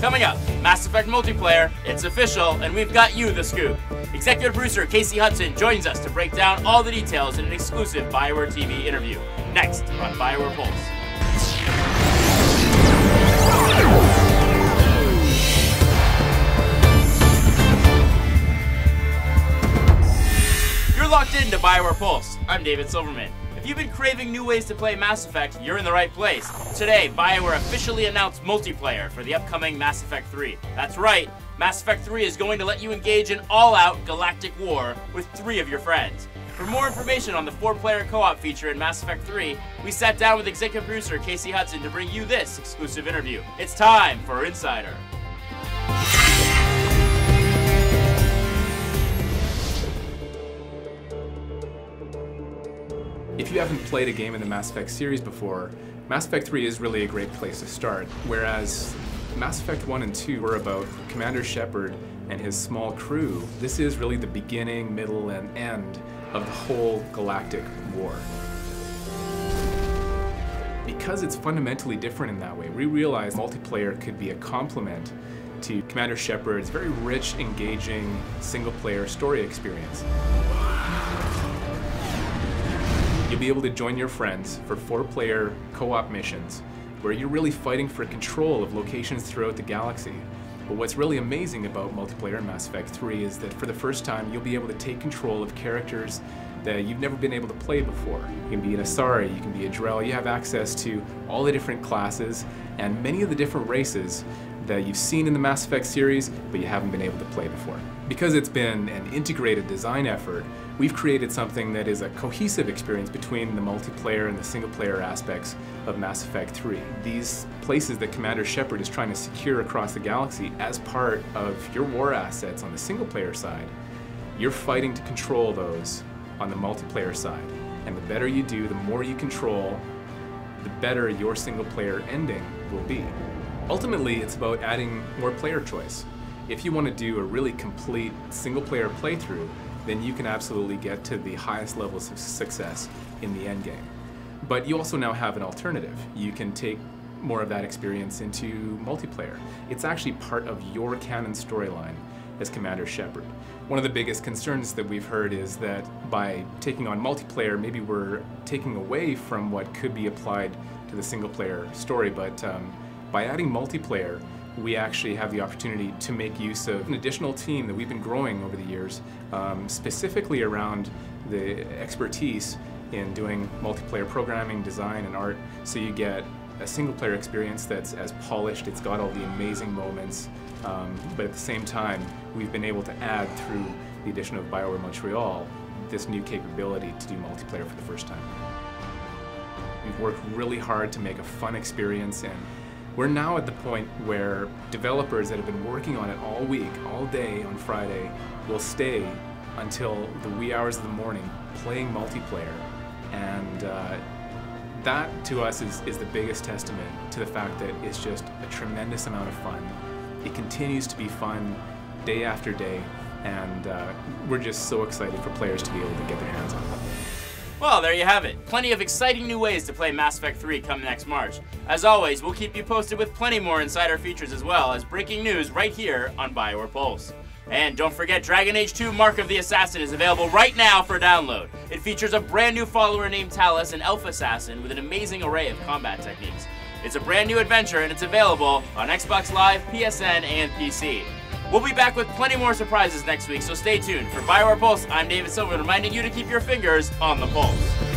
Coming up, Mass Effect multiplayer, it's official, and we've got you the scoop. Executive producer Casey Hudson joins us to break down all the details in an exclusive Bioware TV interview. Next on Bioware Pulse. You're locked into Bioware Pulse. I'm David Silverman. If you've been craving new ways to play Mass Effect, you're in the right place. Today, BioWare officially announced multiplayer for the upcoming Mass Effect 3. That's right, Mass Effect 3 is going to let you engage in all-out galactic war with three of your friends. For more information on the four-player co-op feature in Mass Effect 3, we sat down with executive producer Casey Hudson to bring you this exclusive interview. It's time for Insider. If you haven't played a game in the Mass Effect series before, Mass Effect 3 is really a great place to start. Whereas Mass Effect 1 and 2 were about Commander Shepard and his small crew, this is really the beginning, middle, and end of the whole galactic war. Because it's fundamentally different in that way, we realized multiplayer could be a complement to Commander Shepard's very rich, engaging, single-player story experience. Be able to join your friends for four-player co-op missions where you're really fighting for control of locations throughout the galaxy. But what's really amazing about multiplayer in Mass Effect 3 is that for the first time you'll be able to take control of characters that you've never been able to play before. You can be an Asari, you can be a Drell, you have access to all the different classes and many of the different races that you've seen in the Mass Effect series, but you haven't been able to play before. Because it's been an integrated design effort, we've created something that is a cohesive experience between the multiplayer and the single-player aspects of Mass Effect 3. These places that Commander Shepard is trying to secure across the galaxy as part of your war assets on the single-player side, you're fighting to control those on the multiplayer side. And the better you do, the more you control, the better your single-player ending will be. Ultimately, it's about adding more player choice. If you want to do a really complete single-player playthrough, then you can absolutely get to the highest levels of success in the end game. But you also now have an alternative. You can take more of that experience into multiplayer. It's actually part of your canon storyline as Commander Shepard. One of the biggest concerns that we've heard is that by taking on multiplayer, maybe we're taking away from what could be applied to the single player story, but um, by adding multiplayer, we actually have the opportunity to make use of an additional team that we've been growing over the years, um, specifically around the expertise in doing multiplayer programming, design, and art. So you get a single player experience that's as polished, it's got all the amazing moments, um, but at the same time, we've been able to add through the addition of BioWare Montreal this new capability to do multiplayer for the first time. We've worked really hard to make a fun experience and we're now at the point where developers that have been working on it all week, all day on Friday, will stay until the wee hours of the morning playing multiplayer. And uh, that to us is, is the biggest testament to the fact that it's just a tremendous amount of fun. It continues to be fun day after day, and uh, we're just so excited for players to be able to get their hands on it. Well, there you have it. Plenty of exciting new ways to play Mass Effect 3 come next March. As always, we'll keep you posted with plenty more insider features as well as breaking news right here on Bioware Pulse. And don't forget, Dragon Age 2 Mark of the Assassin is available right now for download. It features a brand new follower named Tallis, an elf assassin with an amazing array of combat techniques. It's a brand new adventure and it's available on Xbox Live, PSN, and PC. We'll be back with plenty more surprises next week, so stay tuned. For Bioware Pulse, I'm David Silver, reminding you to keep your fingers on the pulse.